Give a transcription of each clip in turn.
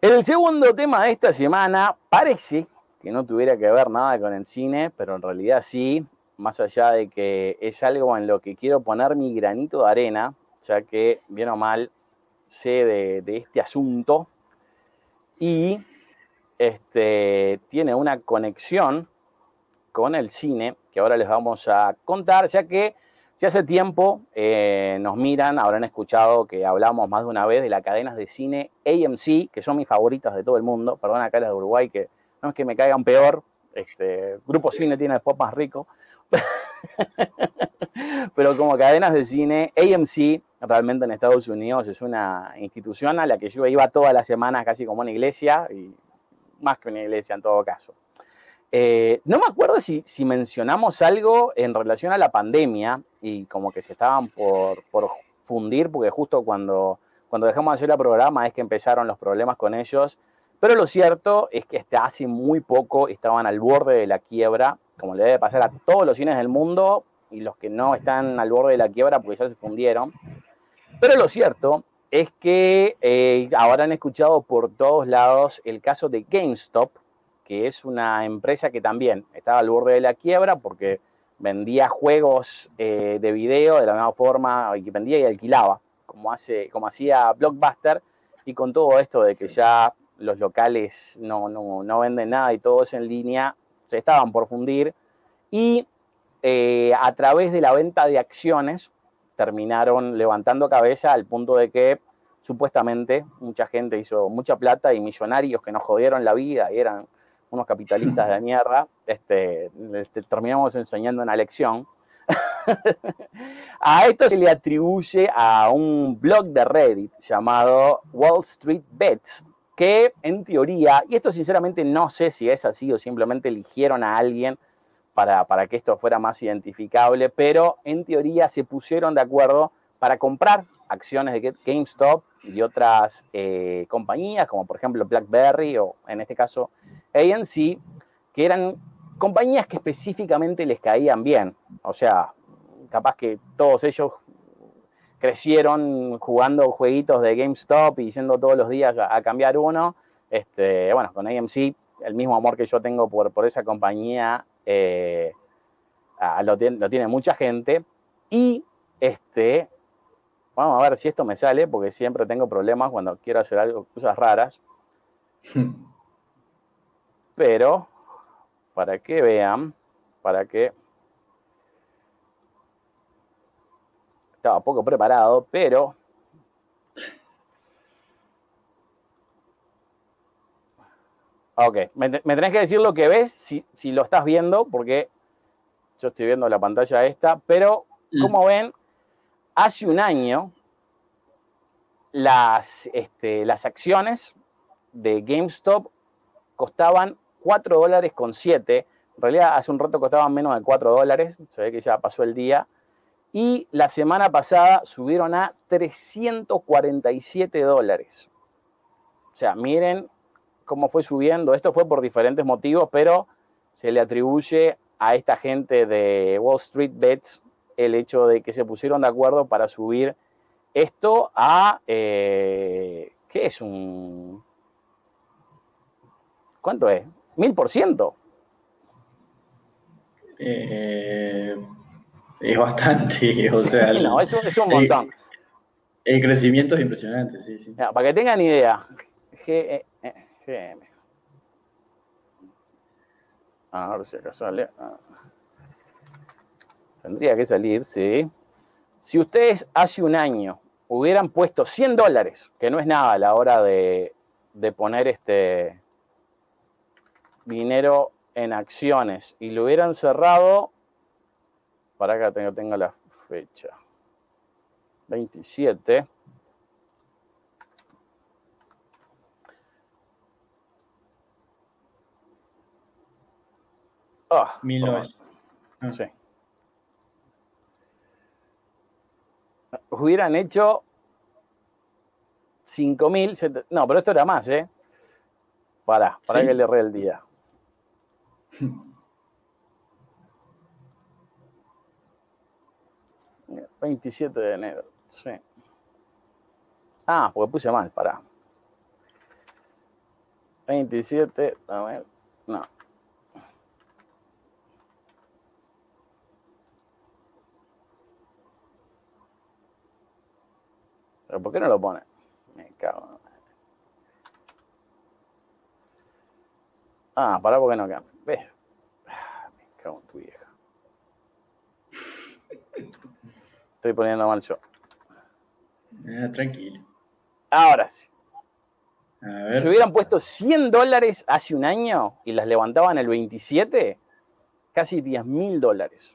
El segundo tema de esta semana parece que no tuviera que ver nada con el cine, pero en realidad sí, más allá de que es algo en lo que quiero poner mi granito de arena, ya que, bien o mal, sé de, este asunto. Y este, tiene una conexión con el cine que ahora les vamos a contar, ya que si hace tiempo eh, nos miran, habrán escuchado que hablamos más de una vez de las cadenas de cine AMC, que son mis favoritas de todo el mundo, perdón acá las de Uruguay, que no es que me caigan peor, este, Grupo Cine tiene el pop más rico, pero como cadenas de cine, AMC realmente en Estados Unidos es una institución a la que yo iba todas las semanas casi como una iglesia, y más que una iglesia en todo caso. Eh, no me acuerdo si, mencionamos algo en relación a la pandemia y como que se estaban por, fundir, porque justo cuando, cuando dejamos de hacer el programa es que empezaron los problemas con ellos. Pero lo cierto es que hasta hace muy poco estaban al borde de la quiebra, como le debe pasar a todos los cines del mundo y los que no están al borde de la quiebra porque ya se fundieron. Pero lo cierto es que eh, ahora han escuchado por todos lados el caso de GameStop, que es una empresa que también estaba al borde de la quiebra porque vendía juegos eh, de video de la misma forma que vendía y alquilaba, como, hace, como hacía Blockbuster, y con todo esto de que ya los locales no, no, venden nada y todo es en línea, se estaban por fundir, y eh, a través de la venta de acciones terminaron levantando cabeza al punto de que supuestamente mucha gente hizo mucha plata y millonarios que nos jodieron la vida y eran unos capitalistas de mierda, este, este, terminamos enseñando una lección. a esto se le atribuye a un blog de Reddit llamado Wall Street Bets, que en teoría, y esto sinceramente no sé si es así o simplemente eligieron a alguien para, para que esto fuera más identificable, pero en teoría se pusieron de acuerdo para comprar acciones de GameStop y otras eh, compañías, como por ejemplo BlackBerry o en este caso ANC, que eran compañías que específicamente les caían bien. O sea, capaz que todos ellos crecieron jugando jueguitos de GameStop y yendo todos los días a, cambiar uno. Este, bueno, con AMC, el mismo amor que yo tengo por, por esa compañía, eh, lo, lo, tiene mucha gente. Y este, vamos a ver si esto me sale, porque siempre tengo problemas cuando quiero hacer algo, cosas raras. pero para que vean, para que estaba poco preparado, pero Ok, me, tenés que decir lo que ves, si, lo estás viendo, porque yo estoy viendo la pantalla esta, pero mm. como ven, hace un año las, este, las acciones de GameStop costaban 4 dólares con 7. En realidad, hace un rato costaban menos de 4 dólares. Se ve que ya pasó el día. Y la semana pasada subieron a 347 dólares. O sea, miren cómo fue subiendo. Esto fue por diferentes motivos, pero se le atribuye a esta gente de Wall Street Bets el hecho de que se pusieron de acuerdo para subir esto a... Eh, ¿Qué es un... ¿Cuánto es? mil por ciento. Eh, es bastante, o sea. no, eso es un montón. El, crecimiento es impresionante, sí, sí. para que tengan idea, GM. A ver si acá sale. Ah. Tendría que salir, sí. Si ustedes hace un año hubieran puesto 100 dólares, que no es nada a la hora de, de poner este, dinero en acciones y lo hubieran cerrado, para que tenga, tenga la fecha, 27. Ah, no Sí. Hubieran hecho 5.000, no, pero esto era más, ¿eh? Para, para que le re el día. ...27 de enero, sí. Ah, porque puse mal, para. 27, a ver, no. ¿Pero por qué no lo pone? Me cago Ah, pará porque no cambia. Ve. Ah, me cago en tu vieja. Estoy poniendo mal yo. Ah, tranquilo. Ahora sí. Si hubieran puesto 100 dólares hace un año y las levantaban el 27, casi 10 mil dólares.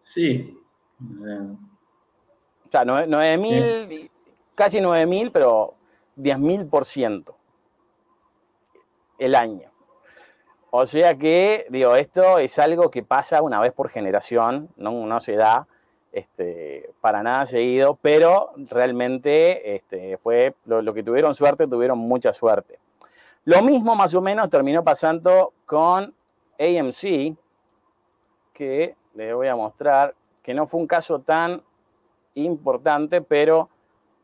Sí. O sea, 9 mil, casi 9 mil, pero 10 mil por ciento el año. O sea que, digo, esto es algo que pasa una vez por generación, no, no se da este, para nada seguido, pero realmente este, fue lo, que tuvieron suerte, tuvieron mucha suerte. Lo mismo más o menos terminó pasando con AMC, que les voy a mostrar, que no fue un caso tan importante, pero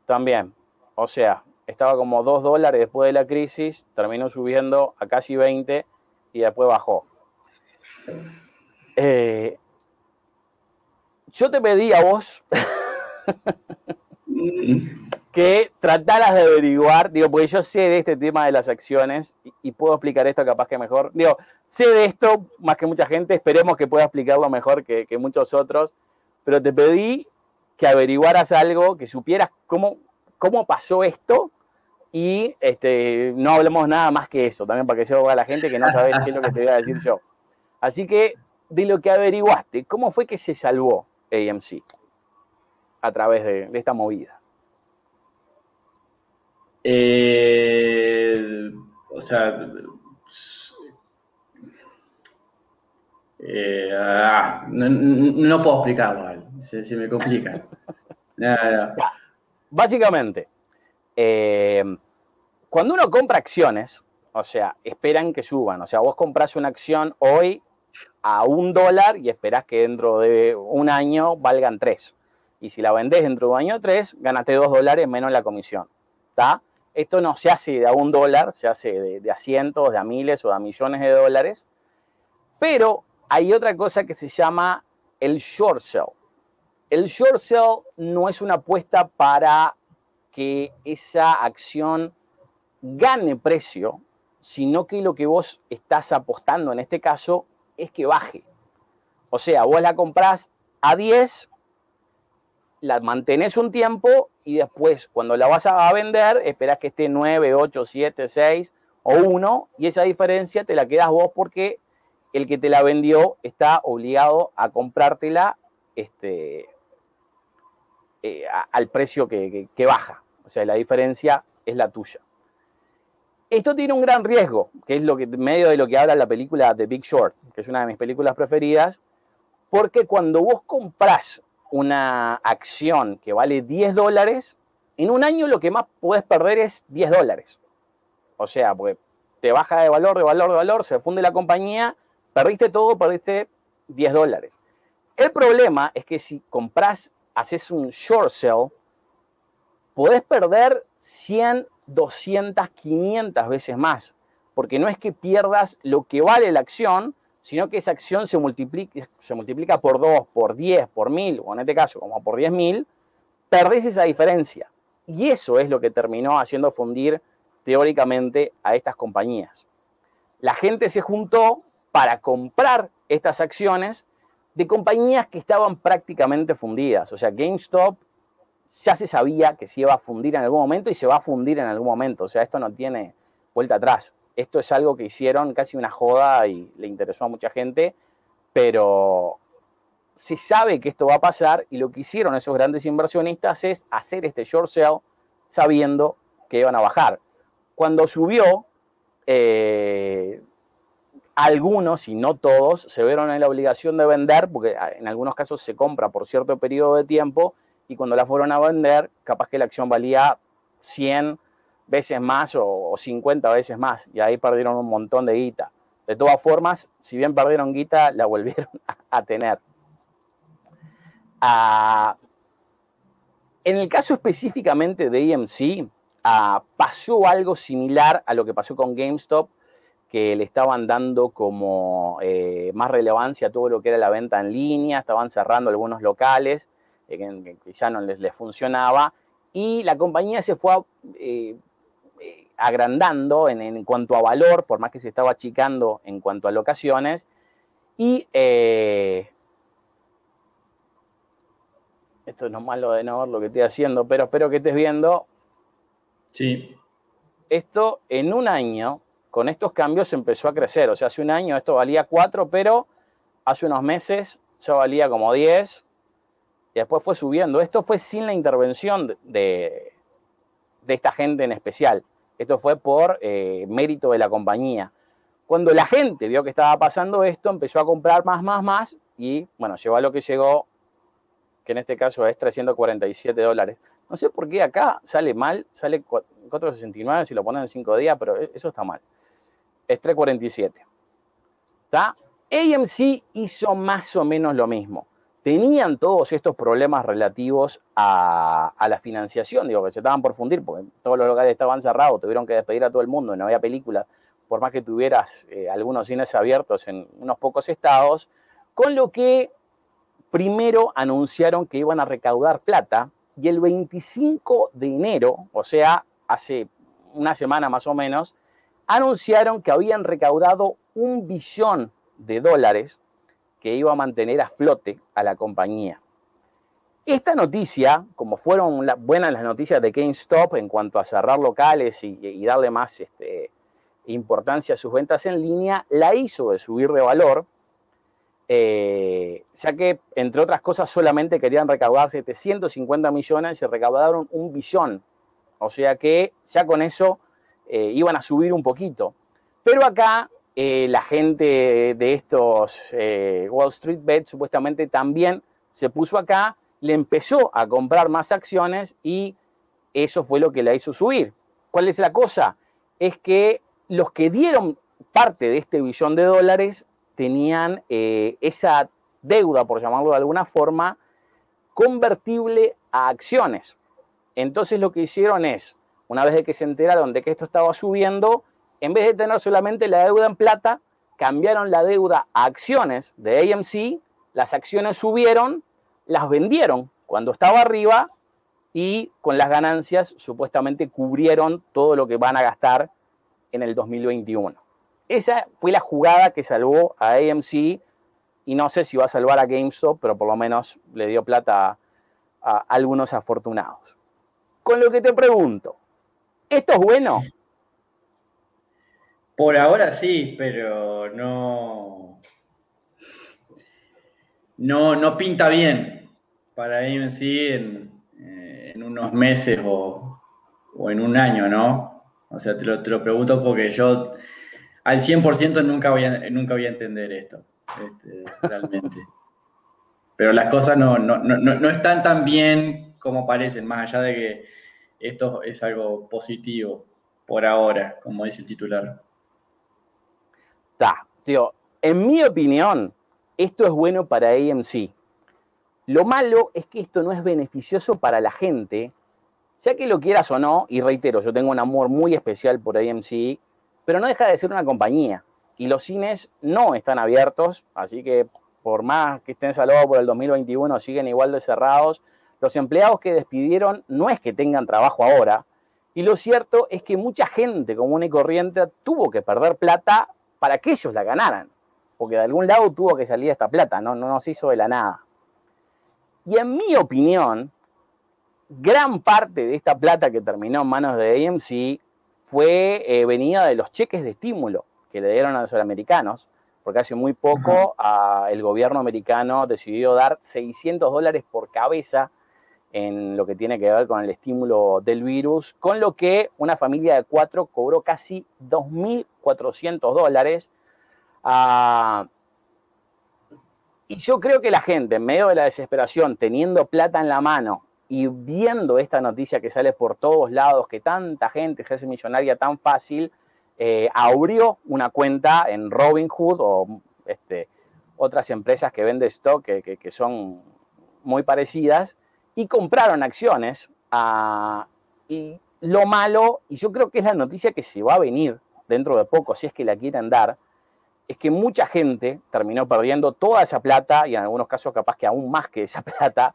también, o sea, estaba como 2 dólares después de la crisis, terminó subiendo a casi 20 y después bajó. Eh, yo te pedí a vos que trataras de averiguar, digo, porque yo sé de este tema de las acciones y, puedo explicar esto capaz que mejor. Digo, sé de esto más que mucha gente, esperemos que pueda explicarlo mejor que, que muchos otros, pero te pedí que averiguaras algo, que supieras cómo, cómo pasó esto y este, no hablemos nada más que eso, también para que se a la gente que no sabe qué es lo que te voy a decir yo. Así que, de lo que averiguaste, ¿cómo fue que se salvó AMC a través de, esta movida? Eh, o sea, eh, ah, no, puedo explicarlo, se, me complica. Básicamente, eh, cuando uno compra acciones, o sea, esperan que suban. O sea, vos compras una acción hoy a un dólar y esperás que dentro de un año valgan tres. Y si la vendés dentro de un año tres, ganaste dos dólares menos la comisión. ¿Está? Esto no se hace de a un dólar, se hace de, de, a cientos, de a miles o de a millones de dólares. Pero hay otra cosa que se llama el short sell. El short sell no es una apuesta para que esa acción gane precio, sino que lo que vos estás apostando en este caso es que baje. O sea, vos la comprás a 10, la mantenés un tiempo y después cuando la vas a vender esperás que esté 9, 8, 7, 6 o 1 y esa diferencia te la quedas vos porque el que te la vendió está obligado a comprártela este, eh, al precio que, baja. O sea, la diferencia es la tuya. Esto tiene un gran riesgo, que es lo que medio de lo que habla la película The Big Short, que es una de mis películas preferidas, porque cuando vos compras una acción que vale 10 dólares, en un año lo que más puedes perder es 10 dólares. O sea, pues te baja de valor, de valor, de valor, se funde la compañía, perdiste todo, perdiste 10 dólares. El problema es que si compras, haces un short sell, podés perder 100, 200, 500 veces más. Porque no es que pierdas lo que vale la acción, sino que esa acción se multiplica, por 2, por 10, por 1000, o en este caso como por 10.000, perdés esa diferencia. Y eso es lo que terminó haciendo fundir teóricamente a estas compañías. La gente se juntó para comprar estas acciones de compañías que estaban prácticamente fundidas. O sea, GameStop ya se sabía que se iba a fundir en algún momento y se va a fundir en algún momento. O sea, esto no tiene vuelta atrás. Esto es algo que hicieron casi una joda y le interesó a mucha gente, pero se sabe que esto va a pasar y lo que hicieron esos grandes inversionistas es hacer este short sale sabiendo que iban a bajar. Cuando subió, eh, algunos, y no todos, se vieron en la obligación de vender, porque en algunos casos se compra por cierto periodo de tiempo, y cuando la fueron a vender, capaz que la acción valía 100, veces más o, 50 veces más, y ahí perdieron un montón de guita. De todas formas, si bien perdieron guita, la volvieron a, tener. Ah, en el caso específicamente de EMC, ah, pasó algo similar a lo que pasó con GameStop, que le estaban dando como eh, más relevancia a todo lo que era la venta en línea, estaban cerrando algunos locales eh, que, ya no les, funcionaba, y la compañía se fue eh, agrandando en, cuanto a valor, por más que se estaba achicando en cuanto a locaciones, y esto es lo malo de no ver lo que estoy haciendo, pero espero que estés viendo. Sí. Esto en un año con estos cambios empezó a crecer. O sea, hace un año esto valía 4, pero hace unos meses ya valía como 10 y después fue subiendo. Esto fue sin la intervención de, de esta gente en especial. Esto fue por eh, mérito de la compañía. Cuando la gente vio que estaba pasando esto, empezó a comprar más, más, más y bueno, llegó a lo que llegó, que en este caso es 347 dólares. No sé por qué acá sale mal, sale 469 si lo ponen en 5 días, pero e, eso está mal es 347. ¿Está? AMC hizo más o menos lo mismo. Tenían todos estos problemas relativos a, la financiación, digo, que se estaban por fundir, porque todos los locales estaban cerrados, tuvieron que despedir a todo el mundo, no había películas, por más que tuvieras eh, algunos cines abiertos en unos pocos estados, con lo que primero anunciaron que iban a recaudar plata y el 25 de enero, o sea, hace una semana más o menos, anunciaron que habían recaudado un billón de dólares que iba a mantener a flote a la compañía. Esta noticia, como fueron buenas las noticias de GameStop en cuanto a cerrar locales y, darle más este, importancia a sus ventas en línea, la hizo subir de valor, eh, ya que, entre otras cosas, solamente querían recaudar 750 millones y recaudaron un billón. O sea que ya con eso eh, iban a subir un poquito. Pero acá eh, la gente de estos eh, Wall Street Bets supuestamente también se puso acá, le empezó a comprar más acciones y eso fue lo que la hizo subir. ¿Cuál es la cosa? Es que los que dieron parte de este billón de dólares tenían esa deuda, por llamarlo de alguna forma, convertible a acciones. Entonces lo que hicieron es una vez que se enteraron de que esto estaba subiendo, en vez de tener solamente la deuda en plata, cambiaron la deuda a acciones de AMC, las acciones subieron, las vendieron cuando estaba arriba y con las ganancias supuestamente cubrieron todo lo que van a gastar en el 2021. Esa fue la jugada que salvó a AMC y no sé si va a salvar a GameStop, pero por lo menos le dio plata a, a algunos afortunados. Con lo que te pregunto, ¿Esto es bueno? Por ahora sí, pero no. No, no pinta bien para AMC en, eh, en unos meses o, en un año, ¿no? O sea, te lo, pregunto porque yo al 100% nunca voy a, nunca voy a entender esto, este, realmente. Pero las cosas no, no están tan bien como parecen, más allá de que esto es algo positivo por ahora, como dice el titular. Tío, en mi opinión, esto es bueno para AMC. Lo malo es que esto no es beneficioso para la gente, ya que lo quieras o no, y reitero, yo tengo un amor muy especial por AMC, pero no deja de ser una compañía. Y los cines no están abiertos, así que por más que estén salvados por el 2021, siguen igual de cerrados. Los empleados que despidieron no es que tengan trabajo ahora, y lo cierto es que mucha gente común y corriente tuvo que perder plata para que ellos la ganaran, porque de algún lado tuvo que salir esta plata, no, no nos hizo de la nada. Y en mi opinión, gran parte de esta plata que terminó en manos de AMC fue eh, venida de los cheques de estímulo que le dieron a los americanos, porque hace muy poco el gobierno americano decidió dar 600 dólares por cabeza en lo que tiene que ver con el estímulo del virus, con lo que una familia de cuatro cobró casi 2.400 dólares. Ah, y yo creo que la gente, en medio de la desesperación, teniendo plata en la mano y viendo esta noticia que sale por todos lados, que tanta gente ejerce millonaria tan fácil, eh, abrió una cuenta en Robinhood o este, otras empresas que venden stock que, son muy parecidas y compraron acciones. Ah, y lo malo, y yo creo que es la noticia que se va a venir dentro de poco, si es que la quieren dar, es que mucha gente terminó perdiendo toda esa plata y en algunos casos capaz que aún más que esa plata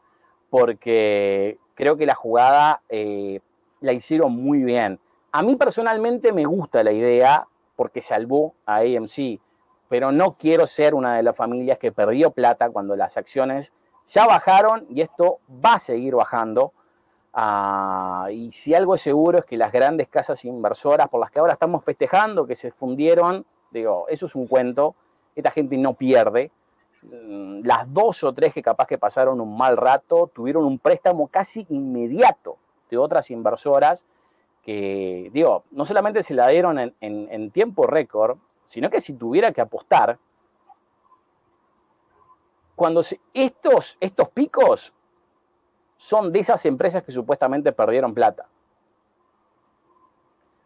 porque creo que la jugada eh, la hicieron muy bien. A mí personalmente me gusta la idea porque salvó a AMC, pero no quiero ser una de las familias que perdió plata cuando las acciones ya bajaron y esto va a seguir bajando. Ah, y si algo es seguro es que las grandes casas inversoras por las que ahora estamos festejando, que se fundieron, digo, eso es un cuento, esta gente no pierde, Mm, las dos o tres que capaz que pasaron un mal rato tuvieron un préstamo casi inmediato de otras inversoras que, digo, no solamente se la dieron en, tiempo récord, sino que si tuviera que apostar, cuando estos, estos picos son de esas empresas que supuestamente perdieron plata.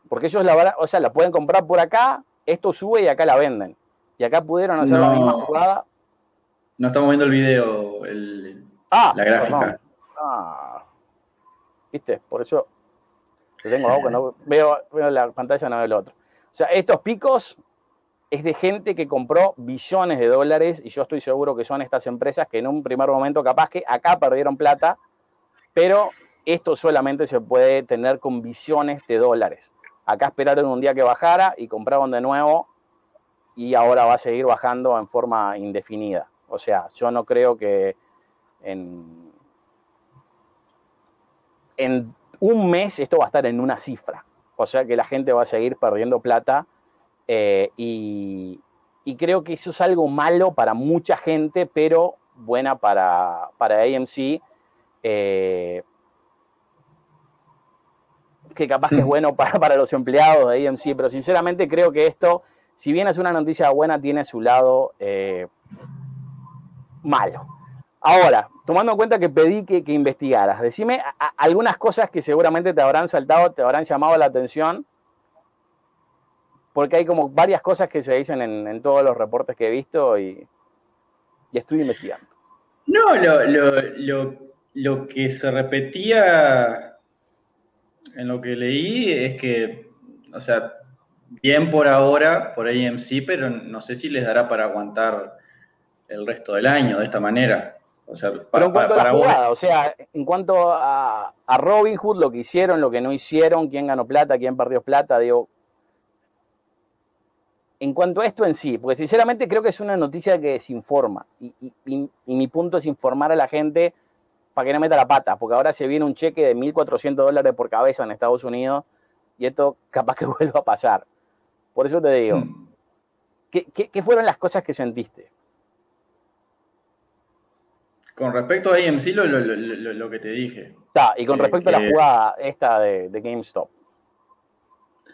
Porque ellos la, o sea, la pueden comprar por acá, esto sube y acá la venden. Y acá pudieron hacer la misma jugada no estamos viendo el video, el, ah, la gráfica. Ah. ¿Viste? Por eso tengo algo que no veo, veo la pantalla, no veo el otro. O sea, estos picos es de gente que compró billones de dólares y yo estoy seguro que son estas empresas que en un primer momento capaz que acá perdieron plata, pero esto solamente se puede tener con billones de dólares. Acá esperaron un día que bajara y compraron de nuevo y ahora va a seguir bajando en forma indefinida. O sea, yo no creo que en, un mes esto va a estar en una cifra. O sea que la gente va a seguir perdiendo plata eh, y, creo que eso es algo malo para mucha gente, pero buena para, para AMC. Eh, que capaz que es bueno para, los empleados de AMC, pero sinceramente creo que esto, si bien es una noticia buena, tiene su lado eh, malo. Ahora, tomando en cuenta que pedí que, investigaras, decime algunas cosas que seguramente te habrán saltado, te habrán llamado la atención, porque hay como varias cosas que se dicen en, todos los reportes que he visto y, estoy investigando. No, lo, que se repetía en lo que leí es que, o sea, bien por ahora, por AMC, pero no sé si les dará para aguantar el resto del año de esta manera. O sea, para, en cuanto a la jugada, o sea, en cuanto a, a Robin Hood, lo que hicieron, lo que no hicieron, quién ganó plata, quién perdió plata, digo, en cuanto a esto en sí, porque sinceramente creo que es una noticia que desinforma. Y, y, mi punto es informar a la gente para que no meta la pata, porque ahora se viene un cheque de 1.400 dólares por cabeza en Estados Unidos y esto capaz que vuelva a pasar. Por eso te digo, hmm. qué fueron las cosas que sentiste? Con respecto a AMC, lo, lo, que te dije. Está, y con respecto a la jugada esta de, GameStop,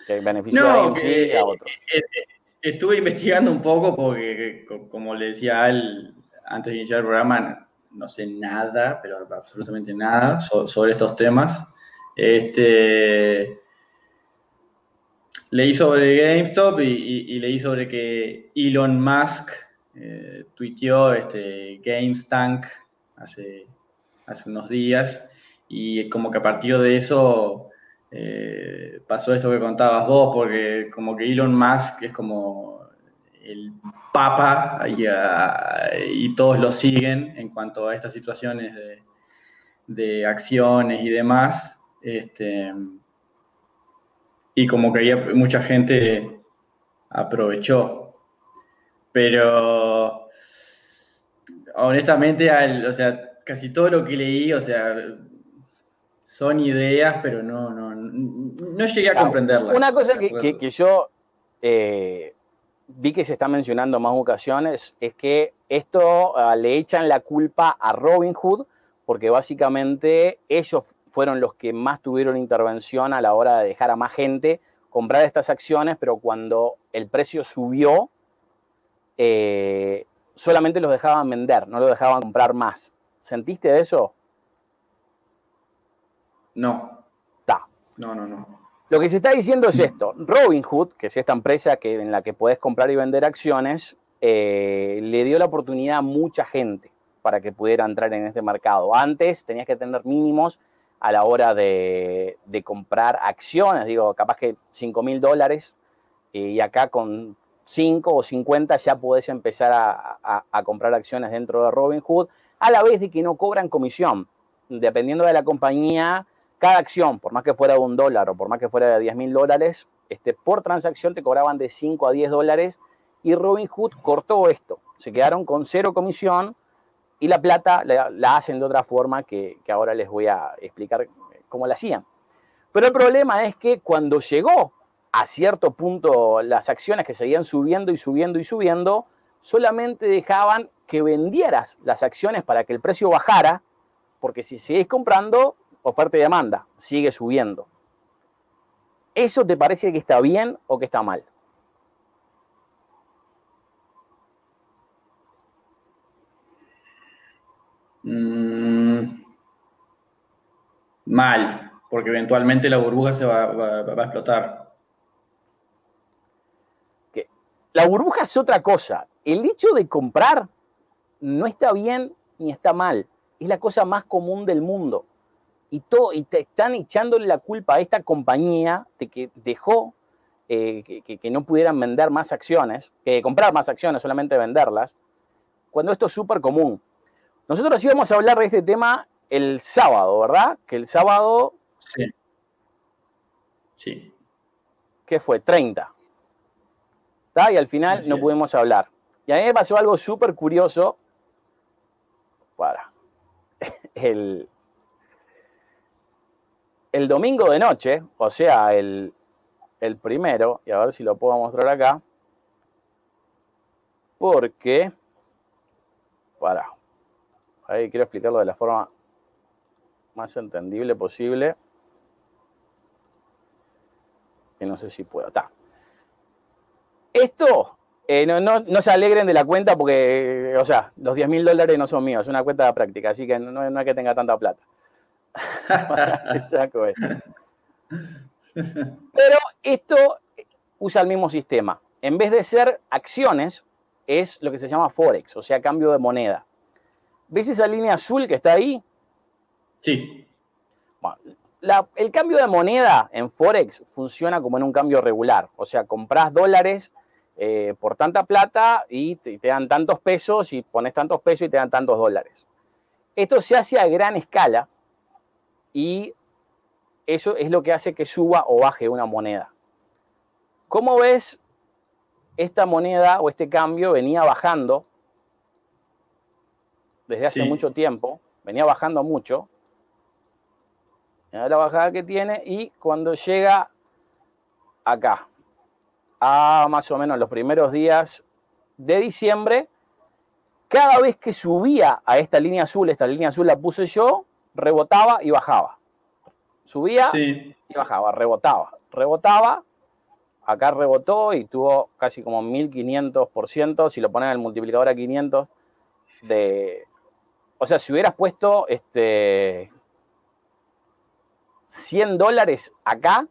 que benefició a AMC y a otros. Eh, eh, estuve investigando un poco porque, como le decía Al antes de iniciar el programa, no sé nada, pero absolutamente nada sobre estos temas. Este, leí sobre GameStop y, leí sobre que Elon Musk eh, tuiteó este, GameStank hace, hace unos días y como que a partir de eso eh, pasó esto que contabas vos, porque como que Elon Musk es como el papa y, todos lo siguen en cuanto a estas situaciones de, acciones y demás. Este, y como que mucha gente aprovechó. Pero honestamente, o sea, casi todo lo que leí, o sea, son ideas, pero no, no, no llegué a comprenderlas. Una cosa que, yo eh, vi que se está mencionando en más ocasiones es que esto ah, le echan la culpa a Robin Hood, porque básicamente ellos fueron los que más tuvieron intervención a la hora de dejar a más gente comprar estas acciones, pero cuando el precio subió, eh, solamente los dejaban vender, no los dejaban comprar más. ¿Sentiste eso? No. Está. No, no, no. Lo que se está diciendo es esto. Robinhood, que es esta empresa que, en la que puedes comprar y vender acciones, eh, le dio la oportunidad a mucha gente para que pudiera entrar en este mercado. Antes tenías que tener mínimos a la hora de, comprar acciones, digo, capaz que 5 mil dólares, y acá con 5 o 50 ya podés empezar a, comprar acciones dentro de Robinhood, a la vez de que no cobran comisión. Dependiendo de la compañía, cada acción, por más que fuera de un dólar o por más que fuera de 10 mil dólares, este, por transacción te cobraban de 5 a 10 dólares y Robinhood cortó esto. Se quedaron con cero comisión y la plata la, hacen de otra forma que, que, ahora les voy a explicar cómo la hacían. Pero el problema es que cuando llegó a cierto punto las acciones que seguían subiendo y subiendo y subiendo, solamente dejaban que vendieras las acciones para que el precio bajara, porque si sigues comprando, oferta y demanda, sigue subiendo. ¿Eso te parece que está bien o que está mal? Mm, mal, porque eventualmente la burbuja se va, a explotar. La burbuja es otra cosa. El hecho de comprar no está bien ni está mal. Es la cosa más común del mundo. Y, todo, y te están echándole la culpa a esta compañía de que dejó eh, que, que, no pudieran vender más acciones, que comprar más acciones, solamente venderlas, cuando esto es súper común. Nosotros íbamos a hablar de este tema el sábado, ¿verdad? Que el sábado... Sí. Sí. ¿Qué fue? 30. ¿Está? Y al final no pudimos hablar. Y a mí me pasó algo súper curioso. Para. El, el domingo de noche, o sea, el, el primero, y a ver si lo puedo mostrar acá, porque, para, Ahí quiero explicarlo de la forma más entendible posible. Que no sé si puedo. Está. Esto, eh, no, se alegren de la cuenta porque, o sea, los 10 mil dólares no son míos, es una cuenta de práctica, así que no, no es que tenga tanta plata. Pero esto usa el mismo sistema. En vez de ser acciones, es lo que se llama Forex, o sea, cambio de moneda. ¿Ves esa línea azul que está ahí? Sí. el cambio de moneda en Forex funciona como en un cambio regular. O sea, compras dólares eh, por tanta plata y te, dan tantos pesos y pones tantos pesos y te dan tantos dólares. Esto se hace a gran escala y eso es lo que hace que suba o baje una moneda. ¿Cómo ves? Esta moneda o este cambio venía bajando desde hace mucho tiempo, venía bajando mucho, la bajada que tiene y cuando llega acá, a más o menos los primeros días de diciembre, cada vez que subía a esta línea azul, esta línea azul la puse yo, rebotaba y bajaba. Subía y bajaba, rebotaba, rebotaba, acá rebotó y tuvo casi como 1500%, si lo ponen el multiplicador a 500, de, o sea, si hubieras puesto este 100 dólares acá,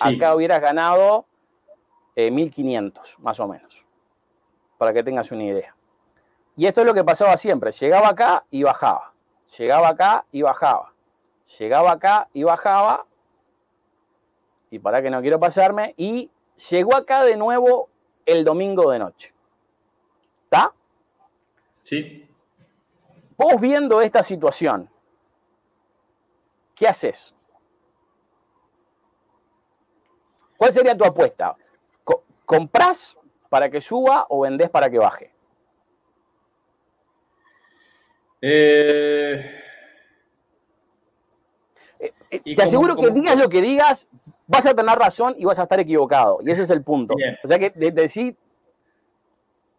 acá hubieras ganado 1500, eh, más o menos, para que tengas una idea. Y esto es lo que pasaba siempre, llegaba acá y bajaba, llegaba acá y bajaba, llegaba acá y bajaba, y para que no quiero pasarme, y llegó acá de nuevo el domingo de noche. ¿Está? Sí. Vos viendo esta situación, ¿qué haces? ¿Cuál sería tu apuesta? ¿Comprás para que suba o vendés para que baje? Eh... eh, te aseguro que digas lo que digas, vas a tener razón y vas a estar equivocado. Y ese es el punto. O sea que decir...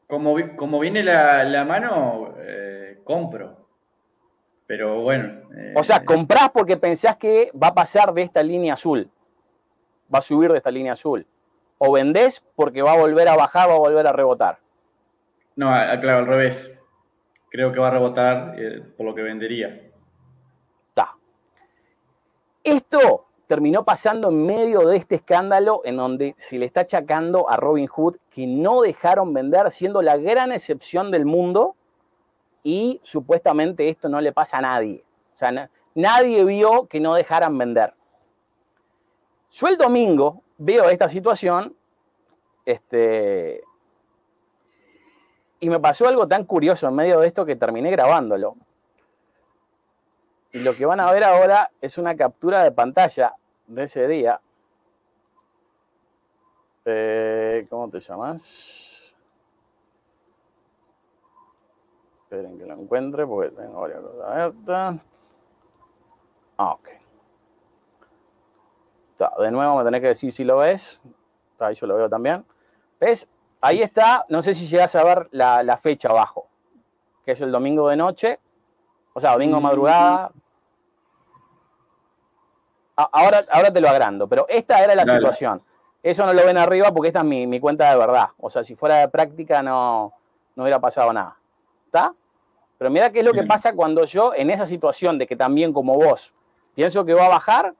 Como, como viene la, mano, eh, compro. Pero bueno. o sea, comprás porque pensás que va a pasar de esta línea azul. Va a subir de esta línea azul. O vendés porque va a volver a bajar, va a volver a rebotar. No, claro, al revés. Creo que va a rebotar eh, por lo que vendería. Está. Esto terminó pasando en medio de este escándalo en donde se le está achacando a Robin Hood que no dejaron vender, siendo la gran excepción del mundo, y supuestamente esto no le pasa a nadie. O sea, nadie vio que no dejaran vender. Yo el domingo veo esta situación, este, y me pasó algo tan curioso en medio de esto que terminé grabándolo. Y lo que van a ver ahora es una captura de pantalla de ese día. Eh, ¿Cómo te llamas? Esperen que lo encuentre porque tengo varias cosas abiertas. Ah, ok. de nuevo me tenés que decir si lo ves. ahí yo lo veo también. ¿Ves? Ahí está, no sé si llegas a ver la, fecha abajo, que es el domingo de noche, o sea, domingo mm. madrugada. Ahora, ahora te lo agrando, pero esta era la situación. Eso no lo ven arriba porque esta es mi, cuenta de verdad. O sea, si fuera de práctica no, no hubiera pasado nada. ¿Está? Pero mira qué es lo que pasa cuando yo, en esa situación de que también como vos, pienso que va a bajar,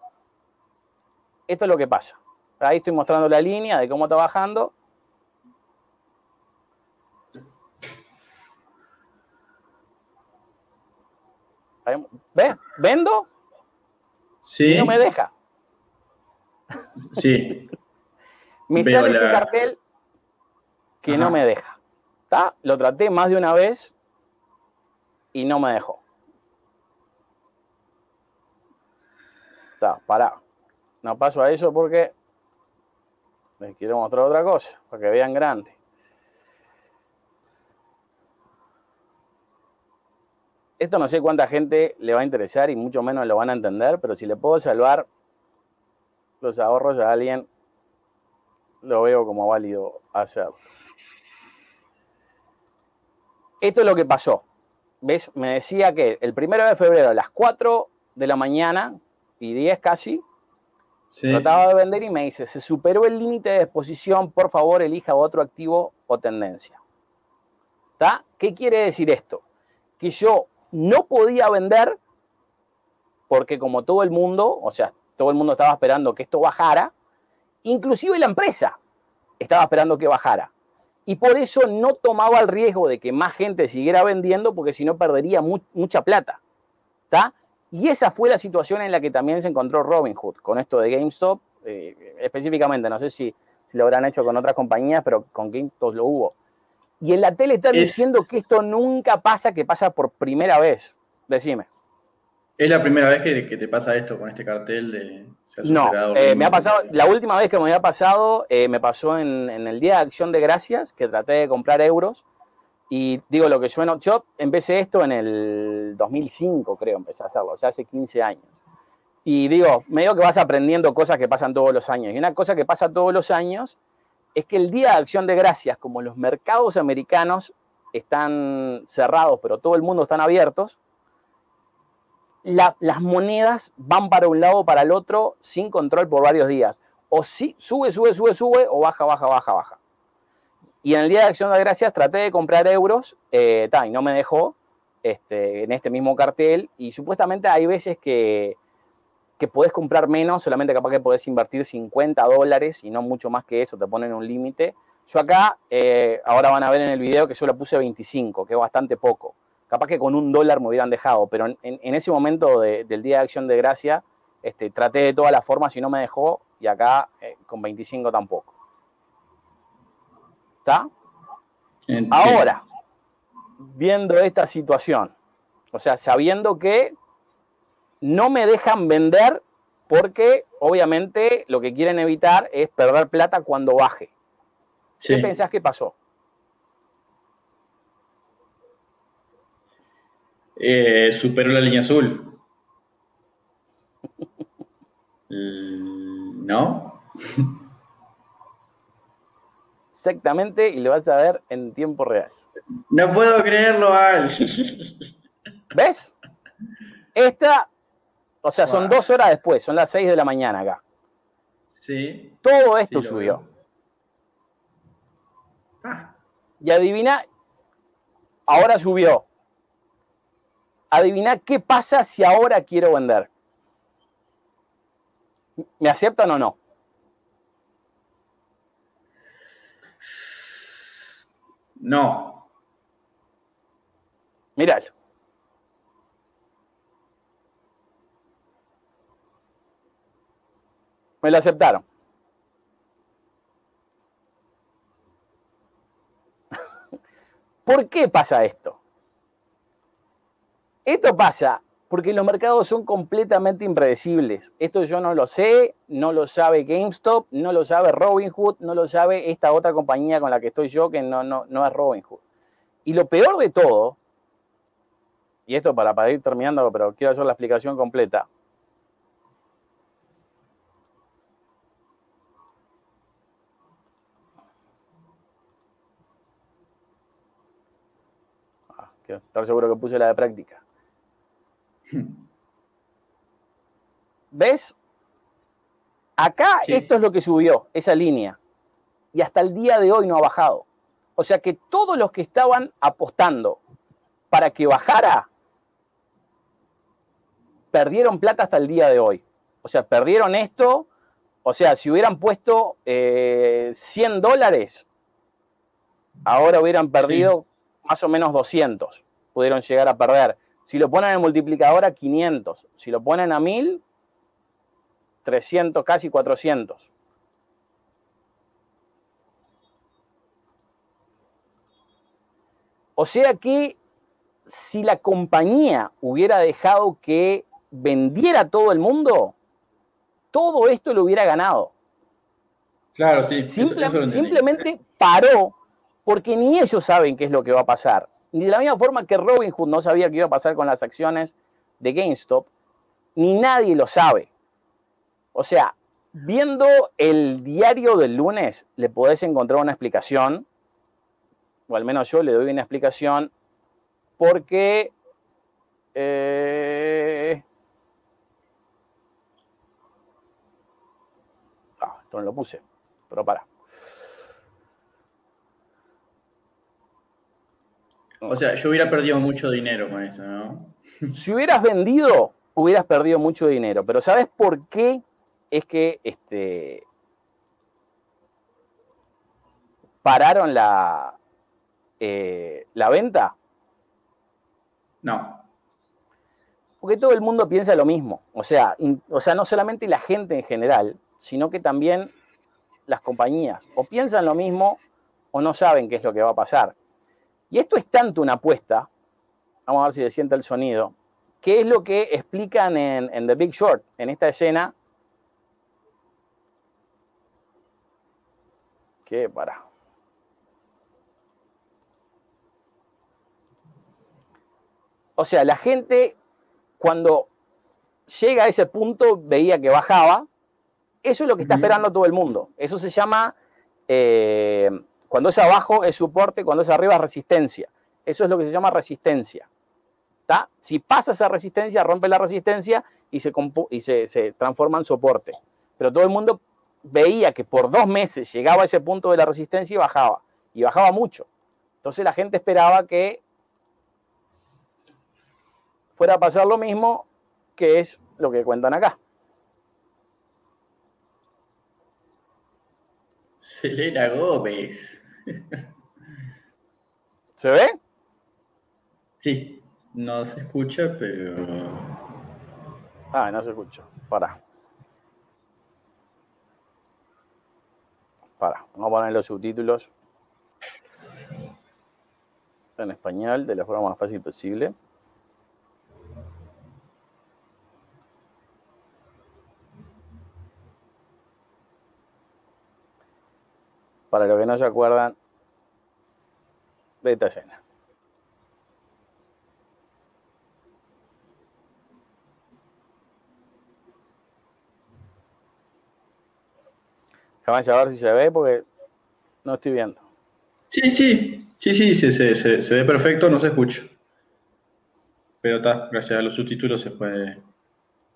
esto es lo que pasa. Ahí estoy mostrando la línea de cómo está bajando ¿Ves? ¿Vendo? Sí. Y no me deja. Sí. me sale ese cartel que no me deja. ¿Está? Lo traté más de una vez y no me dejó. Está, pará. No paso a eso porque les quiero mostrar otra cosa, para que vean grande. Esto no sé cuánta gente le va a interesar y mucho menos lo van a entender, pero si le puedo salvar los ahorros a alguien, lo veo como válido hacerlo. Esto es lo que pasó. ¿Ves? Me decía que el primero de febrero a las 4 de la mañana y 10 casi, trataba de vender y me dice, se superó el límite de exposición, por favor elija otro activo o tendencia. ¿Está? ¿Qué quiere decir esto? Que yo no podía vender porque como todo el mundo, o sea, todo el mundo estaba esperando que esto bajara, inclusive la empresa estaba esperando que bajara. Y por eso no tomaba el riesgo de que más gente siguiera vendiendo porque si no perdería mucha plata. Y esa fue la situación en la que también se encontró Robinhood con esto de GameStop, eh, específicamente, no sé si, si, lo habrán hecho con otras compañías, pero con GameStop lo hubo. Y en la tele están diciendo que esto nunca pasa, que pasa por primera vez. Decime. ¿Es la primera vez que, te pasa esto con este cartel de... no, eh, me ha pasado, la última vez que me había pasado, eh, me pasó en, el Día de Acción de Gracias, que traté de comprar euros. Y digo, lo que yo, yo empecé esto en el 2005, creo, empecé a hacerlo, o sea, hace 15 años. Y digo, medio que vas aprendiendo cosas que pasan todos los años. Y una cosa que pasa todos los años es que el Día de Acción de Gracias, como los mercados americanos están cerrados, pero todo el mundo están abiertos, las monedas van para un lado o para el otro sin control por varios días. O si sube, sube, sube, sube, o baja, baja, baja, baja. Y en el Día de Acción de Gracias traté de comprar euros, eh, y no me dejó este, en este mismo cartel. Y supuestamente hay veces que que podés comprar menos, solamente capaz que podés invertir 50 dólares y no mucho más que eso, te ponen un límite. Yo acá, eh, ahora van a ver en el video que yo le puse 25, que es bastante poco. Capaz que con un dólar me hubieran dejado, pero en, ese momento del Día de Acción de Gracia, este, traté de todas las formas y no me dejó, y acá eh, con 25 tampoco. ¿Está? Ahora, viendo esta situación, o sea, sabiendo que no me dejan vender porque obviamente lo que quieren evitar es perder plata cuando baje. ¿Qué pensás que pasó? Eh, superó la línea azul. ¿No? Exactamente, y lo vas a ver en tiempo real. No puedo creerlo, Al. ¿Ves? Esta o sea, son dos horas después, son las seis de la mañana acá. Sí. Todo esto subió. Ah. Y adivina, ahora subió. Adivina qué pasa si ahora quiero vender. ¿Me aceptan o no? No. Míralo. Me lo aceptaron. ¿Por qué pasa esto? Esto pasa porque los mercados son completamente impredecibles. Esto yo no lo sé, no lo sabe GameStop, no lo sabe Robinhood, no lo sabe esta otra compañía con la que estoy yo, que no, no, no es Robinhood. Y lo peor de todo, y esto para, para ir terminando, pero quiero hacer la explicación completa, estar seguro que puse la de práctica. ¿Ves? Acá esto es lo que subió, esa línea. Y hasta el día de hoy no ha bajado. O sea que todos los que estaban apostando para que bajara, perdieron plata hasta el día de hoy. O sea, perdieron esto. O sea, si hubieran puesto 100 eh, dólares, ahora hubieran perdido más o menos 200 pudieron llegar a perder. Si lo ponen en multiplicador a 500, si lo ponen a 1000, 300, casi 400. O sea que si la compañía hubiera dejado que vendiera todo el mundo, todo esto lo hubiera ganado. Claro, sí. simplemente paró porque ni ellos saben qué es lo que va a pasar. Ni de la misma forma que Robinhood no sabía qué iba a pasar con las acciones de GameStop, ni nadie lo sabe. O sea, viendo el diario del lunes, le podés encontrar una explicación, o al menos yo le doy una explicación, porque eh, ah, esto no lo puse, pero para. O sea, yo hubiera perdido mucho dinero con esto, ¿no? Si hubieras vendido, hubieras perdido mucho dinero. Pero ¿sabes por qué es que este, pararon la, eh, la venta? No. Porque todo el mundo piensa lo mismo. O sea, o sea, no solamente la gente en general, sino que también las compañías. O piensan lo mismo o no saben qué es lo que va a pasar. Y esto es tanto una apuesta, vamos a ver si se siente el sonido, que es lo que explican en, The Big Short, en esta escena. Que para. O sea, la gente cuando llega a ese punto veía que bajaba. Eso es lo que está esperando todo el mundo. Eso se llama eh, cuando es abajo es soporte, cuando es arriba es resistencia. Eso es lo que se llama resistencia. Si pasa esa resistencia, rompe la resistencia y, se, y se, transforma en soporte. Pero todo el mundo veía que por dos meses llegaba a ese punto de la resistencia y bajaba. Y bajaba mucho. Entonces la gente esperaba que fuera a pasar lo mismo que es lo que cuentan acá. Selena Gómez. ¿Se ve? Sí, no se escucha, pero. Ah, no se escucha. Para. Para. Vamos a poner los subtítulos en español de la forma más fácil posible. Para los que no se acuerdan de esta escena. Déjame saber si se ve porque no estoy viendo. Sí, sí, sí, sí, se, se, ve perfecto, no se escucha. Pero está, gracias a los subtítulos se puede,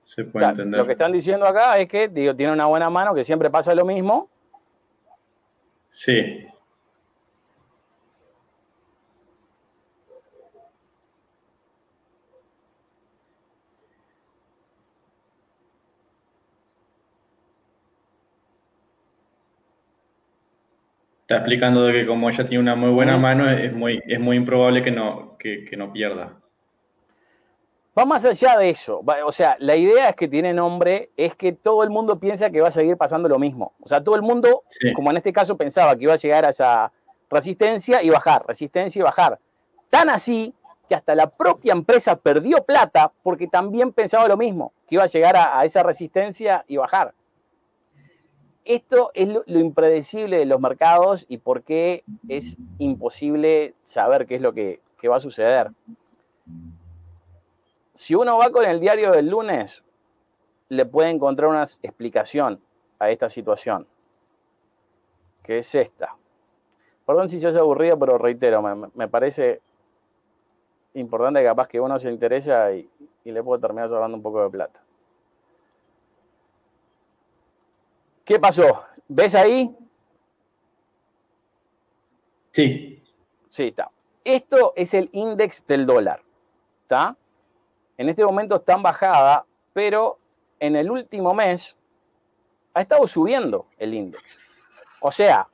se puede entender. Lo que están diciendo acá es que digo, tiene una buena mano, que siempre pasa lo mismo, Sí. Está explicando de que como ella tiene una muy buena mm. mano, es muy, es muy improbable que no, que, que no pierda. Va más allá de eso. O sea, la idea es que tiene nombre, es que todo el mundo piensa que va a seguir pasando lo mismo. O sea, todo el mundo, como en este caso, pensaba que iba a llegar a esa resistencia y bajar, resistencia y bajar. Tan así que hasta la propia empresa perdió plata porque también pensaba lo mismo, que iba a llegar a esa resistencia y bajar esto es lo, impredecible de los mercados y por qué es imposible saber qué es lo que, va a suceder. Si uno va con el diario del lunes, le puede encontrar una explicación a esta situación, que es esta. Perdón si se hace aburrido, pero reitero, me, parece importante que capaz que uno se interesa y, y le puede terminar sobrando un poco de plata. ¿Qué pasó? ¿Ves ahí? Sí. Sí, está. Esto es el índice del dólar. ¿Está? En este momento está en bajada, pero en el último mes ha estado subiendo el índice. O sea,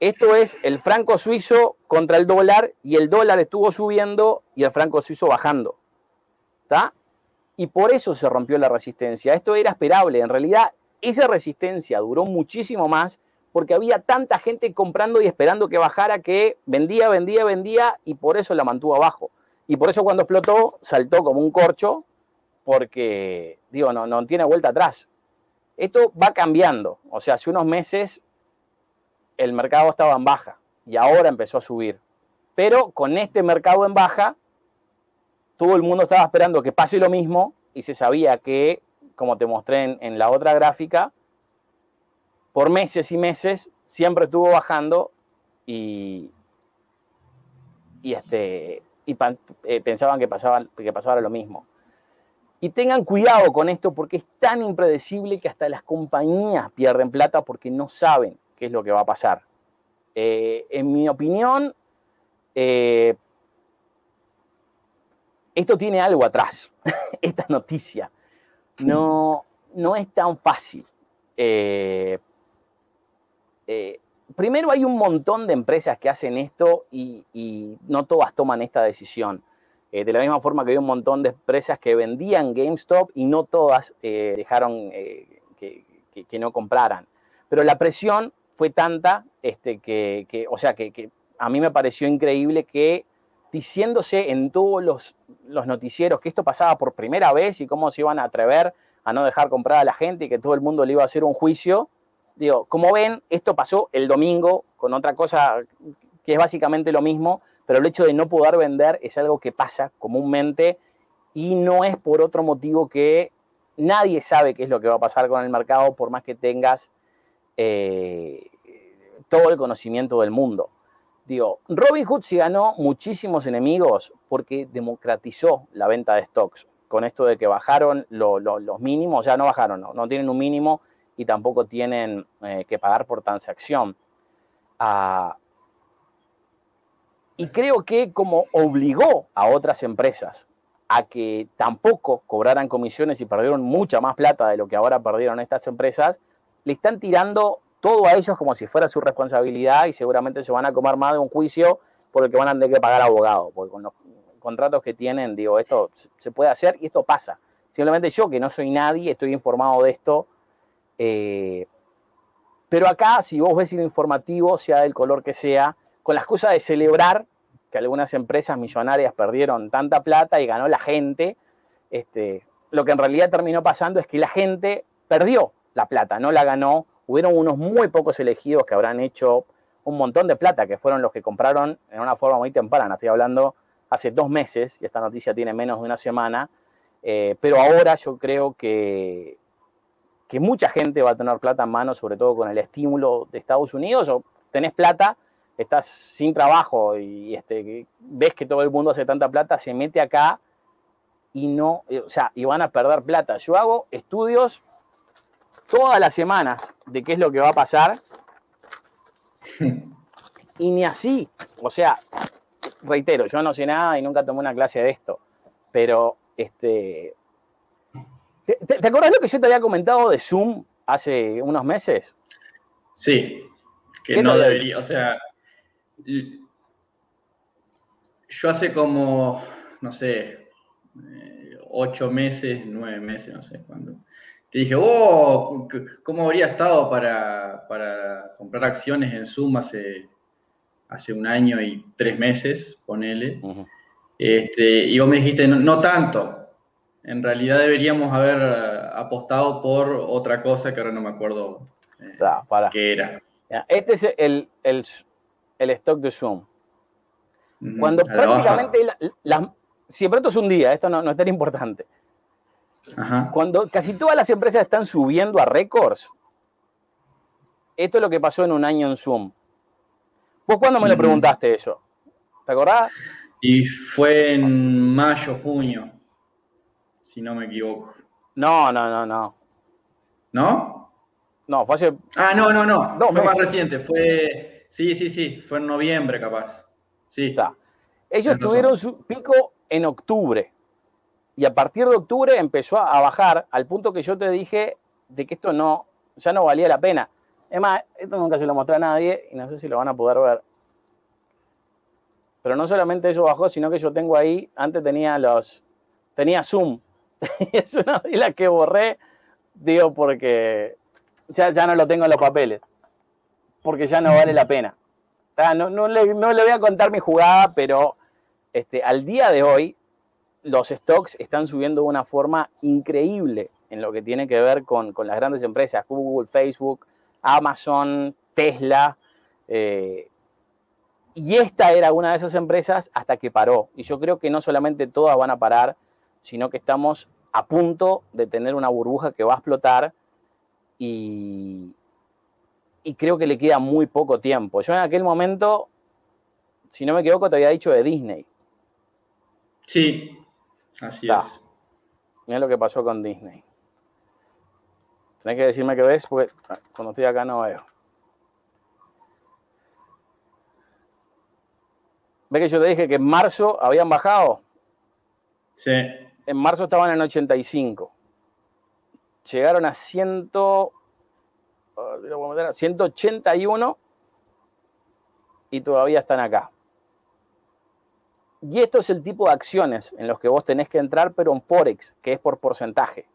esto es el franco suizo contra el dólar y el dólar estuvo subiendo y el franco suizo bajando. ¿Está? Y por eso se rompió la resistencia. Esto era esperable. En realidad, esa resistencia duró muchísimo más porque había tanta gente comprando y esperando que bajara que vendía, vendía, vendía y por eso la mantuvo abajo. Y por eso cuando explotó saltó como un corcho porque, digo, no, no tiene vuelta atrás. Esto va cambiando. O sea, hace unos meses el mercado estaba en baja y ahora empezó a subir. Pero con este mercado en baja, todo el mundo estaba esperando que pase lo mismo y se sabía que como te mostré en, la otra gráfica, por meses y meses siempre estuvo bajando y, y, este, y eh, pensaban que, pasaban, que pasaba lo mismo. Y tengan cuidado con esto porque es tan impredecible que hasta las compañías pierden plata porque no saben qué es lo que va a pasar. Eh, en mi opinión, eh, esto tiene algo atrás, esta noticia no, no es tan fácil. Eh, primero hay un montón de empresas que hacen esto y, no todas toman esta decisión. Eh, de la misma forma que hay un montón de empresas que vendían GameStop y no todas dejaron que, no compraran. Pero la presión fue tanta este, que, o sea, que, a mí me pareció increíble que diciéndose en todos los, noticieros que esto pasaba por primera vez y cómo se iban a atrever a no dejar comprar a la gente y que todo el mundo le iba a hacer un juicio. Digo, como ven, esto pasó el domingo con otra cosa que es básicamente lo mismo, pero el hecho de no poder vender es algo que pasa comúnmente y no es por otro motivo que nadie sabe qué es lo que va a pasar con el mercado por más que tengas eh, todo el conocimiento del mundo. Digo, Robin Hood se ganó muchísimos enemigos porque democratizó la venta de stocks. Con esto de que bajaron los mínimos, ya no bajaron, no, tienen un mínimo y tampoco tienen eh, que pagar por transacción. Ah, y creo que como obligó a otras empresas a que tampoco cobraran comisiones y perdieron mucha más plata de lo que ahora perdieron estas empresas, le están tirando todo a ellos como si fuera su responsabilidad y seguramente se van a comer más de un juicio por el que van a tener que pagar abogado, porque con los contratos que tienen, digo, esto se puede hacer y esto pasa. Simplemente yo, que no soy nadie, estoy informado de esto. Eh, pero acá, si vos ves el informativo, sea del color que sea, con la excusa de celebrar que algunas empresas millonarias perdieron tanta plata y ganó la gente, este, lo que en realidad terminó pasando es que la gente perdió la plata, no la ganó hubieron unos muy pocos elegidos que habrán hecho un montón de plata, que fueron los que compraron en una forma muy temprana. Estoy hablando hace dos meses, y esta noticia tiene menos de una semana, eh, pero ahora yo creo que, que mucha gente va a tener plata en mano, sobre todo con el estímulo de Estados Unidos, o tenés plata, estás sin trabajo y este, ves que todo el mundo hace tanta plata, se mete acá y no, o sea, y van a perder plata. Yo hago estudios todas las semanas de qué es lo que va a pasar. Y ni así, o sea, reitero, yo no sé nada y nunca tomé una clase de esto, pero este... ¿Te, acuerdas lo que yo te había comentado de Zoom hace unos meses? Sí, Que no debería, o sea, yo hace como, no sé, eh, ocho meses, nueve meses, no sé cuándo, te dije, oh, ¿cómo habría estado para, comprar acciones en Zoom hace, hace un año y tres meses, ponele? este, y vos me dijiste, no, tanto. En realidad deberíamos haber eh, apostado por otra cosa que ahora no me acuerdo eh, qué era. Este es el, el, el stock de Zoom. Cuando prácticamente, siempre esto es un día, esto no, no es tan importante. Cuando casi todas las empresas están subiendo a récords, esto es lo que pasó en un año en Zoom. ¿Vos cuándo me lo preguntaste eso? ¿Te acordás? Y fue en mayo, junio, si no me equivoco. No, no, no, no. ¿No? No, fue hace. Ah, no, no, no. fue más reciente. Fue. Sí, sí, sí. Fue en noviembre, capaz. Sí. Está. Ellos tuvieron su pico en octubre. Y a partir de octubre empezó a bajar al punto que yo te dije de que esto no, ya no valía la pena. Es más, esto nunca se lo mostré a nadie y no sé si lo van a poder ver. Pero no solamente eso bajó, sino que yo tengo ahí, antes tenía los, tenía Zoom. es una de que borré, digo, porque ya, ya no lo tengo en los papeles. Porque ya no vale la pena. No, no, le, no, le, voy a contar mi jugada, pero este, al día de hoy los stocks están subiendo de una forma increíble en lo que tiene que ver con, las grandes empresas, Google, Facebook, Amazon, Tesla. Eh, y esta era una de esas empresas hasta que paró. Y yo creo que no solamente todas van a parar, sino que estamos a punto de tener una burbuja que va a explotar y, y creo que le queda muy poco tiempo. Yo en aquel momento, si no me equivoco, te había dicho de Disney. Sí, así es. Mira lo que pasó con Disney. Tienes que decirme qué ves, porque cuando estoy acá no veo. ¿Ves que yo te dije que en marzo habían bajado? Sí. En marzo estaban en 85. Llegaron a 100, 181 y todavía están acá. Y esto es el tipo de acciones en los que vos tenés que entrar, pero en Forex, que es por porcentaje.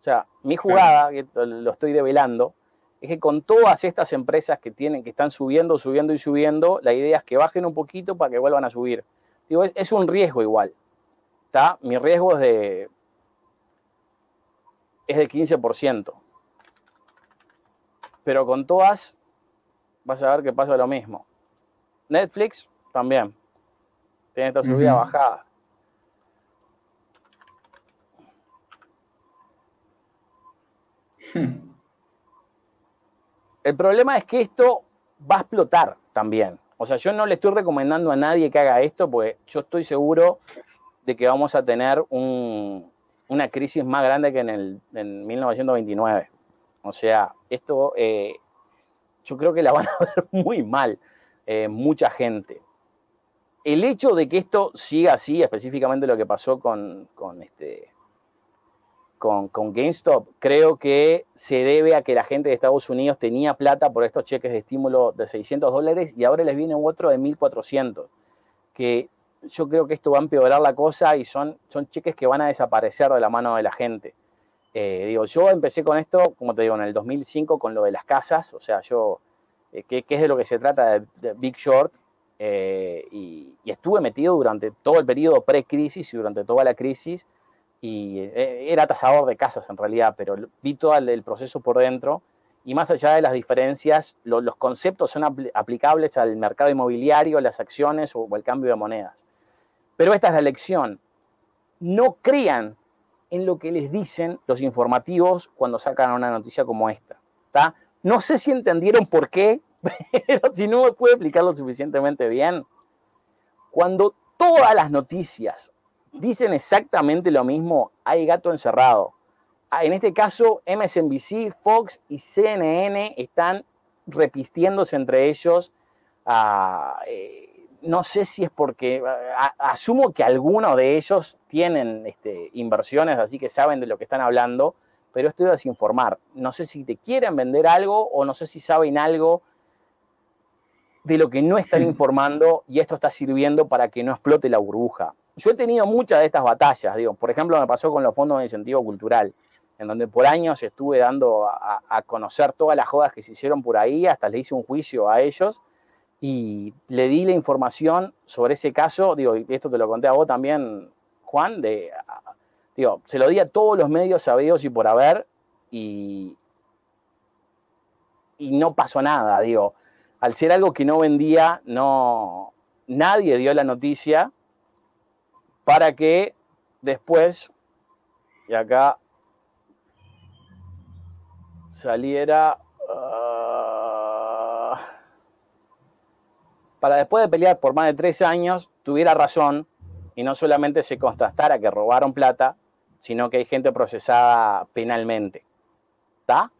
O sea, mi jugada, que lo estoy develando, es que con todas estas empresas que tienen, que están subiendo, subiendo y subiendo, la idea es que bajen un poquito para que vuelvan a subir. Digo, es, un riesgo igual. Mi riesgo es de, es de 15% pero con todas vas a ver que pasa lo mismo. Netflix también. Tiene esta subida bajada. Hmm. El problema es que esto va a explotar también. O sea, yo no le estoy recomendando a nadie que haga esto, porque yo estoy seguro de que vamos a tener una crisis más grande que en, el, en 1929. O sea, esto eh, yo creo que la van a ver muy mal eh, mucha gente. El hecho de que esto siga así, específicamente lo que pasó con, este, con, con, GameStop, creo que se debe a que la gente de Estados Unidos tenía plata por estos cheques de estímulo de 600 dólares y ahora les viene otro de 1.400, que yo creo que esto va a empeorar la cosa y son, son cheques que van a desaparecer de la mano de la gente. Eh, digo, yo empecé con esto, como te digo, en el 2005 con lo de las casas, o sea, yo, eh, ¿qué, es de lo que se trata de, Big Short? Eh, y, estuve metido durante todo el periodo pre-crisis y durante toda la crisis, y era tasador de casas en realidad, pero vi todo el, proceso por dentro, y más allá de las diferencias, los conceptos son aplicables al mercado inmobiliario, las acciones o el cambio de monedas. Pero esta es la lección. No crean en lo que les dicen los informativos cuando sacan una noticia como esta. No sé si entendieron por qué, pero si no me puedo explicarlo suficientemente bien. Cuando todas las noticias dicen exactamente lo mismo, hay gato encerrado. Ah, en este caso, MSNBC, Fox y CNN están repistiéndose entre ellos. Ah, eh, no sé si es porque asumo que algunos de ellos tienen este, inversiones, así que saben de lo que están hablando, pero esto es informar. No sé si te quieren vender algo o no sé si saben algo de lo que no están informando y esto está sirviendo para que no explote la burbuja. Yo he tenido muchas de estas batallas, digo, por ejemplo, me pasó con los fondos de incentivo cultural, en donde por años estuve dando a, a conocer todas las jodas que se hicieron por ahí, hasta le hice un juicio a ellos y le di la información sobre ese caso, digo, esto te lo conté a vos también, Juan, de, digo, se lo di a todos los medios sabidos y por haber, y, y no pasó nada, digo, al ser algo que no vendía, no, nadie dio la noticia para que después, y acá saliera... Uh, para después de pelear por más de tres años, tuviera razón y no solamente se constatara que robaron plata, sino que hay gente procesada penalmente. ¿Está?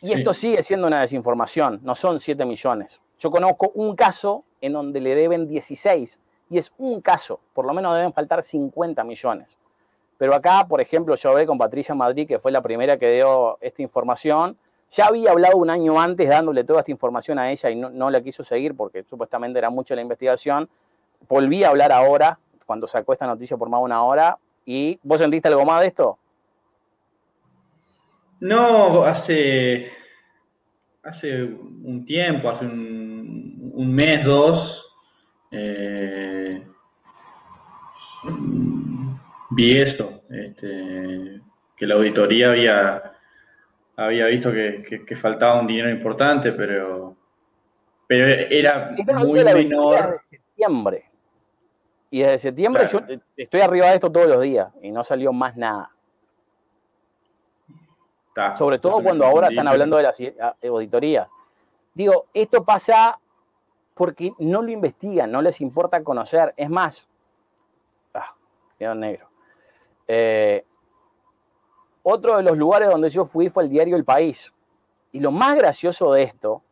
Y esto sigue siendo una desinformación, no son 7 millones. Yo conozco un caso en donde le deben 16 y es un caso, por lo menos deben faltar 50 millones. Pero acá, por ejemplo, yo hablé con Patricia Madrid, que fue la primera que dio esta información. Ya había hablado un año antes dándole toda esta información a ella y no, no la quiso seguir porque supuestamente era mucho la investigación. Volví a hablar ahora, cuando sacó esta noticia por más de una hora. ¿Y vos sentiste algo más de esto? No, hace, hace un tiempo, hace un, mes, dos, eh, vi eso, este, que la auditoría había, había visto que, que, faltaba un dinero importante, pero, pero era muy menor. De septiembre. Y desde septiembre yo estoy arriba de esto todos los días y no salió más nada. Sobre todo cuando ahora están hablando de las auditorías. Digo, esto pasa porque no lo investigan, no les importa conocer. Es más, ah, quedó negro. Eh, otro de los lugares donde yo fui fue el diario El País. Y lo más gracioso de esto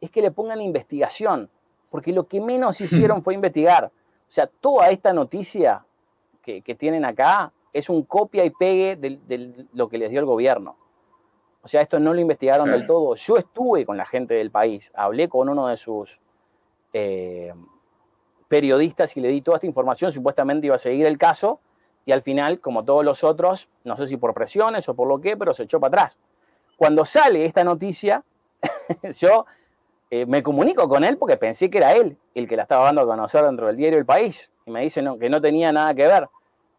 es que le pongan investigación, porque lo que menos hicieron fue investigar. O sea, toda esta noticia que, tienen acá es un copia y pegue de lo que les dio el gobierno. O sea, esto no lo investigaron del todo. Yo estuve con la gente del país, hablé con uno de sus eh, periodistas y le di toda esta información, supuestamente iba a seguir el caso, y al final, como todos los otros, no sé si por presiones o por lo que, pero se echó para atrás. Cuando sale esta noticia, yo eh, me comunico con él porque pensé que era él el que la estaba dando a conocer dentro del diario El País, y me dice que no tenía nada que ver.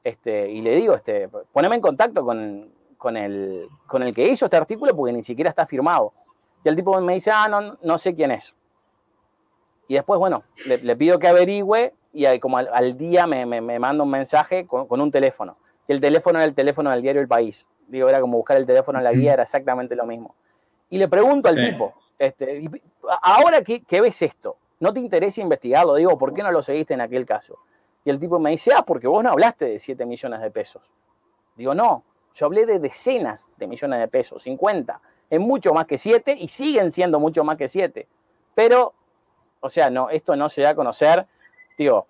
Este, y le digo, este, poneme en contacto con, con el, con el que hizo este artículo porque ni siquiera está firmado. Y el tipo me dice, ah, no, no sé quién es. Y después, bueno, le, pido que averigüe y como al, día me, me, manda un mensaje con, un teléfono. Y el teléfono era el teléfono del diario El País. Digo, era como buscar el teléfono en la guía, era exactamente lo mismo. Y le pregunto al tipo, este, ahora que, ves esto, ¿no te interesa investigarlo? Digo, ¿por qué no lo seguiste en aquel caso? Y el tipo me dice, ah, porque vos no hablaste de 7 millones de pesos. Digo, no, yo hablé de decenas de millones de pesos, 50. Es mucho más que 7 y siguen siendo mucho más que 7. Pero, o sea, no, esto no se da a conocer. Digo,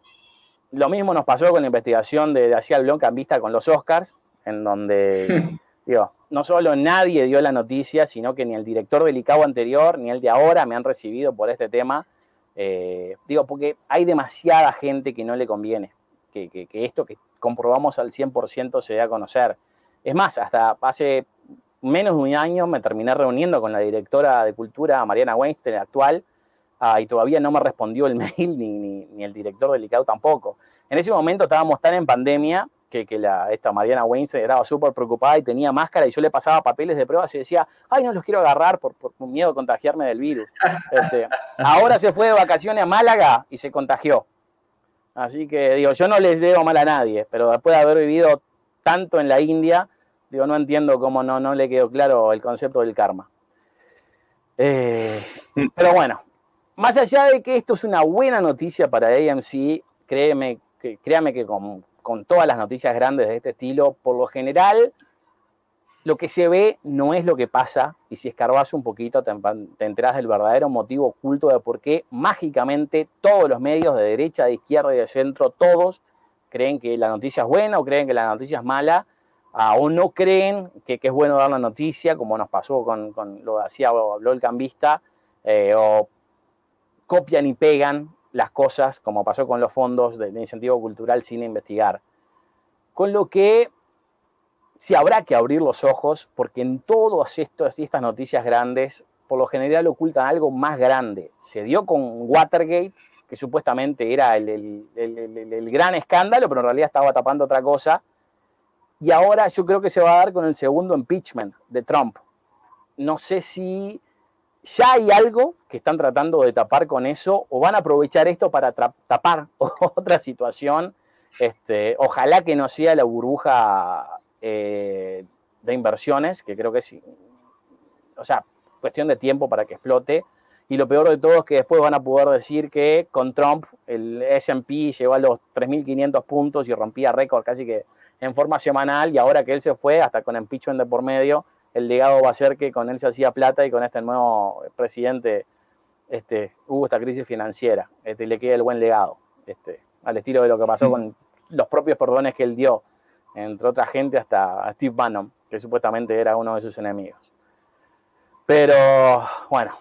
lo mismo nos pasó con la investigación de Daciel Blanc en vista con los Oscars, en donde, digo, no solo nadie dio la noticia, sino que ni el director del ICAO anterior, ni el de ahora me han recibido por este tema. Eh, digo, porque hay demasiada gente que no le conviene que, que, que esto que comprobamos al 100% se dé a conocer. Es más, hasta hace menos de un año me terminé reuniendo con la directora de Cultura, Mariana Weinstein, actual, ah, y todavía no me respondió el mail ni, el director del ICAO tampoco. En ese momento estábamos tan en pandemia que, la, esta Mariana Weinstein estaba súper preocupada y tenía máscara y yo le pasaba papeles de pruebas y decía, ay, no los quiero agarrar por, miedo a contagiarme del virus. Este, ahora se fue de vacaciones a Málaga y se contagió. Así que digo, yo no les debo mal a nadie, pero después de haber vivido tanto en la India, digo, no entiendo cómo no, no le quedó claro el concepto del karma. Eh, pero bueno, más allá de que esto es una buena noticia para AMC, créeme, que, créame que con, con todas las noticias grandes de este estilo, por lo general, lo que se ve no es lo que pasa, y si escarbas un poquito te, te enterás del verdadero motivo oculto de por qué mágicamente todos los medios de derecha, de izquierda y de centro, todos creen que la noticia es buena o creen que la noticia es mala, o no creen que, es bueno dar la noticia, como nos pasó con, lo que hacía habló el cambista, eh, o copian y pegan las cosas, como pasó con los fondos de, incentivo cultural sin investigar. Con lo que sí habrá que abrir los ojos, porque en todas estas noticias grandes, por lo general ocultan algo más grande. Se dio con Watergate, que supuestamente era el, el, gran escándalo, pero en realidad estaba tapando otra cosa. Y ahora yo creo que se va a dar con el segundo impeachment de Trump. No sé si ya hay algo que están tratando de tapar con eso o van a aprovechar esto para tapar otra situación. Este, ojalá que no sea la burbuja eh, de inversiones, que creo que es, o sea, cuestión de tiempo para que explote. Y lo peor de todo es que después van a poder decir que con Trump el SP llegó a los 3.500 puntos y rompía récord casi que en forma semanal y ahora que él se fue, hasta con impeachment de por medio, el legado va a ser que con él se hacía plata y con este nuevo presidente este, hubo esta crisis financiera este, y le queda el buen legado, este, al estilo de lo que pasó con los propios perdones que él dio, entre otra gente, hasta Steve Bannon, que supuestamente era uno de sus enemigos. Pero bueno,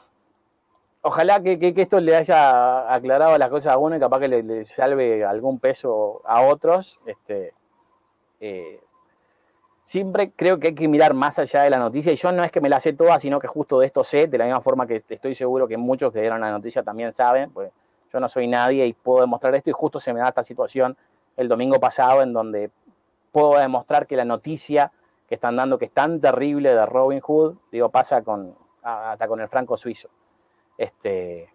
ojalá que, esto le haya aclarado las cosas a uno y capaz que le, salve algún peso a otros. Este, eh, siempre creo que hay que mirar más allá de la noticia. Y yo no es que me la sé toda, sino que justo de esto sé, de la misma forma que estoy seguro que muchos que dieron la noticia también saben, pues yo no soy nadie y puedo demostrar esto. Y justo se me da esta situación el domingo pasado en donde puedo demostrar que la noticia que están dando, que es tan terrible de Robin Hood, digo, pasa con, hasta con el franco suizo. Este,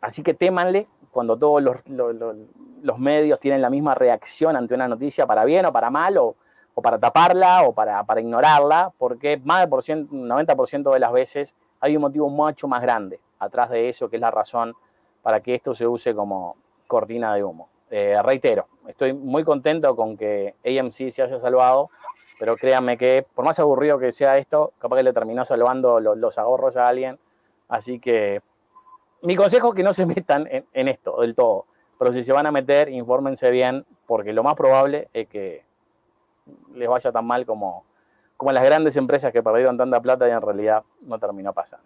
así que témanle cuando todos los, los medios tienen la misma reacción ante una noticia para bien o para mal, o, o para taparla o para, para ignorarla, porque más del 90% de las veces hay un motivo mucho más grande atrás de eso, que es la razón para que esto se use como cortina de humo. Eh, reitero, estoy muy contento con que AMC se haya salvado, pero créanme que por más aburrido que sea esto, capaz que le terminó salvando los, ahorros a alguien. Así que mi consejo es que no se metan en, en esto del todo, pero si se van a meter, infórmense bien, porque lo más probable es que les vaya tan mal como, como las grandes empresas que perdieron tanta plata y en realidad no terminó pasando.